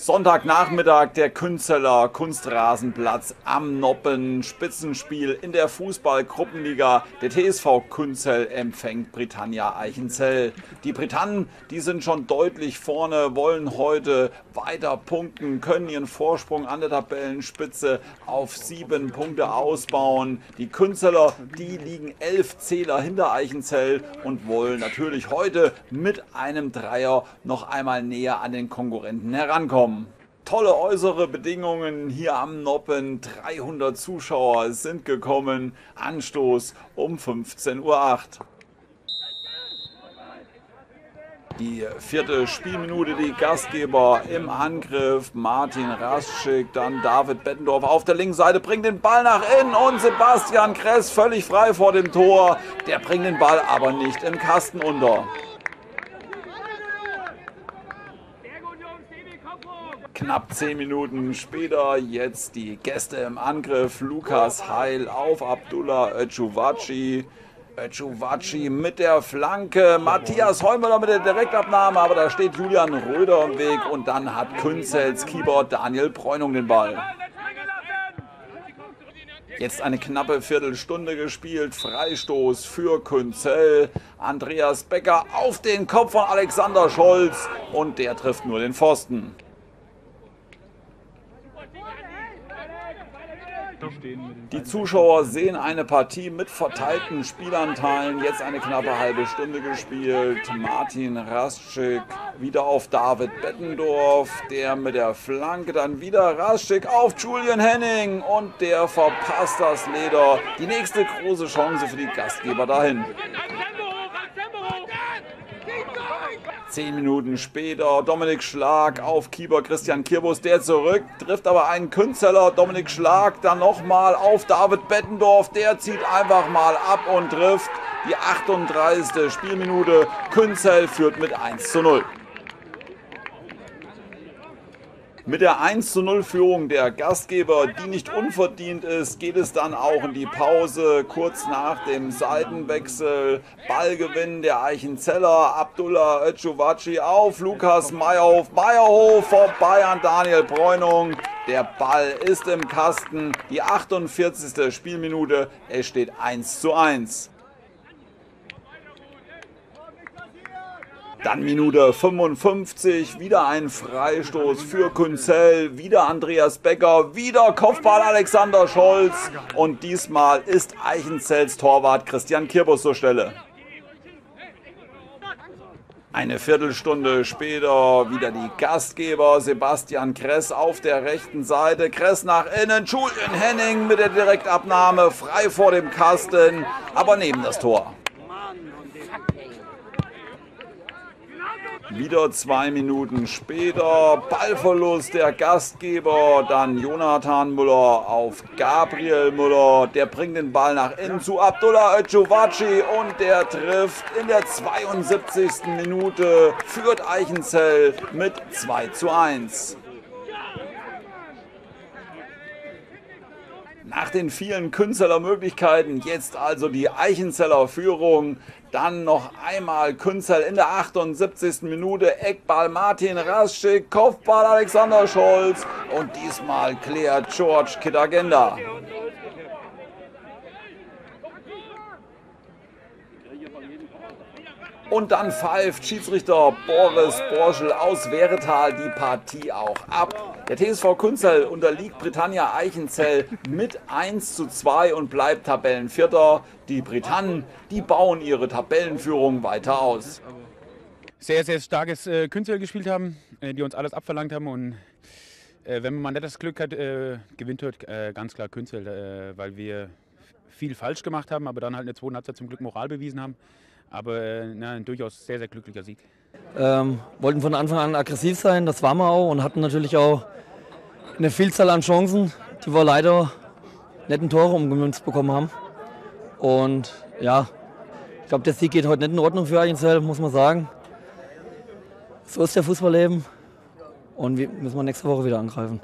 Sonntagnachmittag der Künzeler Kunstrasenplatz am Noppen. Spitzenspiel in der Fußballgruppenliga. Der TSV Künzel empfängt Britannia Eichenzell. Die Britannen, die sind schon deutlich vorne, wollen heute weiter punkten, können ihren Vorsprung an der Tabellenspitze auf sieben Punkte ausbauen. Die Künzeler, die liegen elf Zähler hinter Eichenzell und wollen natürlich heute mit einem Dreier noch einmal näher an den Konkurrenten herankommen kommen. Tolle äußere Bedingungen hier am Noppen. 300 Zuschauer sind gekommen. Anstoß um 15.08 Uhr. Die vierte Spielminute, die Gastgeber im Angriff. Martin Raschik, dann David Bettendorf auf der linken Seite, bringt den Ball nach innen und Sebastian Kress völlig frei vor dem Tor. Der bringt den Ball aber nicht im Kasten unter. Knapp zehn Minuten später jetzt die Gäste im Angriff. Lukas Heil auf Abdullah Öcuvaci. Öcuvaci mit der Flanke. Matthias Heumöller mit der Direktabnahme, aber da steht Julian Röder im Weg. Und dann hat Künzels Keyboard Daniel Bräunung den Ball. Jetzt eine knappe Viertelstunde gespielt. Freistoß für Künzel. Andreas Becker auf den Kopf von Alexander Scholz. Und der trifft nur den Pfosten. Die Zuschauer sehen eine Partie mit verteilten Spielanteilen. Jetzt eine knappe halbe Stunde gespielt. Martin Raschik wieder auf David Bettendorf. Der mit der Flanke dann wieder Raschik auf Julian Henning. Und der verpasst das Leder. Die nächste große Chance für die Gastgeber dahin. Zehn Minuten später Dominik Schlag auf Keeper Christian Kirbus, der zurück, trifft aber einen Künzeller. Dominik Schlag dann nochmal auf David Bettendorf, der zieht einfach mal ab und trifft. Die 38. Spielminute. Künzel führt mit 1 zu 0. Mit der 1 zu 0 Führung der Gastgeber, die nicht unverdient ist, geht es dann auch in die Pause. Kurz nach dem Seitenwechsel. Ballgewinn der Eichenzeller. Abdullah Öcuvaci auf Lukas Meyerhof. Meyerhof vorbei an Daniel Bräunung. Der Ball ist im Kasten. Die 48. Spielminute. Es steht 1 zu 1. Dann Minute 55, wieder ein Freistoß für Kunzel, wieder Andreas Becker, wieder Kopfball Alexander Scholz und diesmal ist Eichenzells Torwart Christian Kirbus zur Stelle. Eine Viertelstunde später wieder die Gastgeber Sebastian Kress auf der rechten Seite. Kress nach innen, Julian Henning mit der Direktabnahme, frei vor dem Kasten, aber neben das Tor. Wieder zwei Minuten später, Ballverlust der Gastgeber, dann Jonathan Müller auf Gabriel Müller. Der bringt den Ball nach innen zu Abdullah Öcuvaci und der trifft in der 72. Minute, führt Eichenzell mit 2 zu 1. Nach den vielen Künstlermöglichkeiten jetzt also die Eichenzeller Führung. Dann noch einmal Künzel in der 78. Minute. Eckball Martin Raschik, Kopfball Alexander Scholz und diesmal klärt George Kittagenda. Und dann pfeift Schiedsrichter Boris Borschel aus Weretal die Partie auch ab. Der TSV Kunzel unterliegt Britannia Eichenzell mit 1 zu 2 und bleibt Tabellenvierter. Die Britannen, die bauen ihre Tabellenführung weiter aus. Sehr, sehr starkes äh, Künzel gespielt haben, äh, die uns alles abverlangt haben. Und äh, wenn man nicht das Glück hat, äh, gewinnt heute äh, ganz klar Künzel, äh, weil wir viel falsch gemacht haben, aber dann halt in der zweiten Halbzeit zum Glück Moral bewiesen haben. Aber äh, na, ein durchaus sehr, sehr glücklicher Sieg. Ähm, wollten von Anfang an aggressiv sein, das waren wir auch und hatten natürlich auch eine Vielzahl an Chancen, die wir leider netten Tore umgemünzt bekommen haben. Und ja, ich glaube, der Sieg geht heute nicht in Ordnung für Eichenzell, muss man sagen. So ist der Fußballleben und wir müssen wir nächste Woche wieder angreifen.